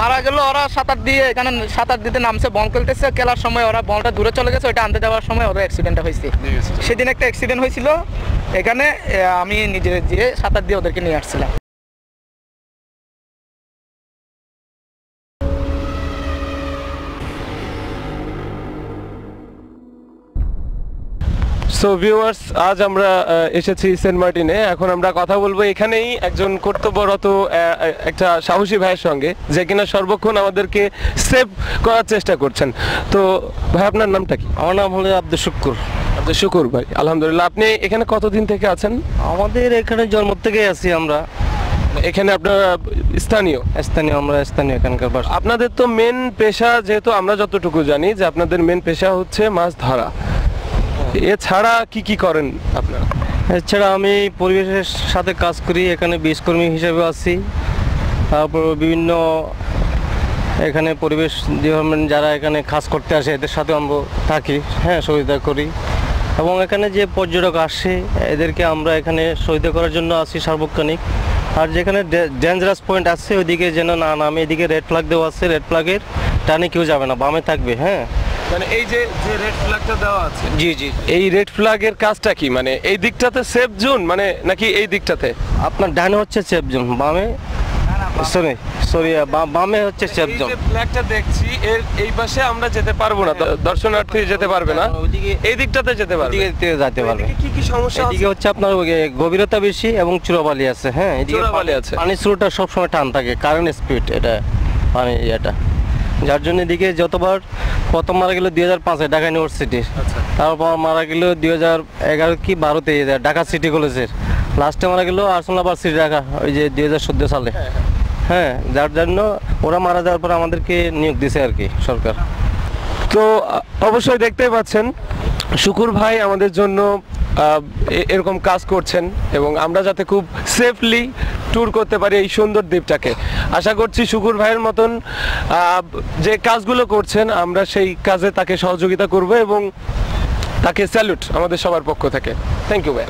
মারা গেল ওরা সাঁতার দিয়ে এখানে সাঁতার দিতে নামছে বল খেলতেছে খেলার সময় ওরা বলটা দূরে চলে গেছে ওইটা আনতে যাওয়ার সময় ওদের অ্যাক্সিডেন্ট হয়েছে। সেদিন একটা অ্যাক্সিডেন্ট হয়েছিল এখানে আমি নিজে দিয়ে সাঁতার দিয়ে ওদেরকে নিয়ে আসছিলাম। সো ভিউয়ার্স আজ আমরা এসেছি সেন্ট মার্টিনে এখন আমরা কথা বলব এখানেই একজন কর্তব্যরত একটা সাহসী ভাইয়ের সঙ্গে যে কিনা সর্বক্ষণ আমাদেরকে সেভ করার চেষ্টা করছেন। তো ভাই আপনার নামটা কি? আমার নাম হলো আব্দুল শুক্কুর। আব্দুল শুকুর ভাই আলহামদুলিল্লাহ। আপনি এখানে কতদিন থেকে আছেন? আমাদের এখানে জন্ম থেকেই আছি আমরা। এখানে আপনার স্থানীয়? স্থানীয় আমরা স্থানীয় এখানকার বাস আপনাদের তো মেন পেশা যেহেতু আমরা যতটুকু জানি যে আপনাদের মেন পেশা হচ্ছে মাছ ধরা। এছাড়া কি কি করেন আপনারা? এছাড়া আমি পরিবেশের সাথে কাজ করি, এখানে বীজকর্মী হিসেবে আছি। তারপর বিভিন্ন এখানে পরিবেশ ডিপার্টমেন্ট যারা এখানে কাজ করতে আসে, এদের সাথে আমরা থাকি হ্যাঁ সহযোগিতা করি। এবং এখানে যে পর্যটক আসে, এদেরকে আমরা এখানে সহযোগিতা করার জন্য আসি সার্বক্ষণিক। আর যেখানে ডেঞ্জারাস পয়েন্ট আছে, ওইদিকে যেন না নামে, এদিকে রেড ফ্ল্যাগ দেওয়া আছে রেড ফ্ল্যাগের টানে কেউ যাবে না, বামে থাকবে হ্যাঁ। মানে এই যে যে রেড ফ্ল্যাগটা দেওয়া আছে। জি জি। এই রেড ফ্ল্যাগের কাজটা কি? মানে এই দিকটাতে সেফ জোন মানে নাকি এই দিকটাতে? আপনার ডানে হচ্ছে সেফ জোন বামে? সরি সরি বামে। হচ্ছে সেফ জোন ফ্ল্যাগটা দেখছি এর এই পাশে আমরা যেতে পারব না। দর্শনার্থী যেতে পারবে না। ওইদিকে- এই দিকটাতে যেতে পারবে। এদিকে যেতে পারবে। এদিকে কি কি সমস্যা এদিকে হচ্ছে আপনার গভীরতা বেশি এবং চূড়াবালি আছে হ্যাঁ? এদিকে চূড়াবালি পানি- আছে। পানির স্রোতটা সবসময় টান থাকে কারেন্ট স্পিড এটা পানি এটা যার জন্য এদিকে যতবার প্রথম মারা গেল দুই হাজার পাঁচে ঢাকা ইউনিভার্সিটি। আচ্ছা। তারপর মারা গেল দুই হাজার এগারো কি বারোতে ঢাকা সিটি কলেজের। লাস্টে মারা গেল আর্সেনাল সিটি ঢাকা ওই যে দুই হাজার চোদ্দ সালে। হ্যাঁ যার জন্য ওরা মারা যাওয়ার পর আমাদেরকে নিয়োগ দিছে আর কি সরকার। তো অবশ্যই দেখতেই পাচ্ছেন শুকুর ভাই আমাদের জন্য এরকম কাজ করছেন এবং আমরা যাতে খুব সেফলি ট্যুর করতে পারি এই সুন্দর দ্বীপটাকে। আশা করছি শুকুর ভাইয়ের মতন যে কাজগুলো করছেন, আমরা সেই কাজে তাকে সহযোগিতা করব এবং তাকে স্যালুট আমাদের সবার পক্ষ থেকে। থ্যাংক ইউ ভাই।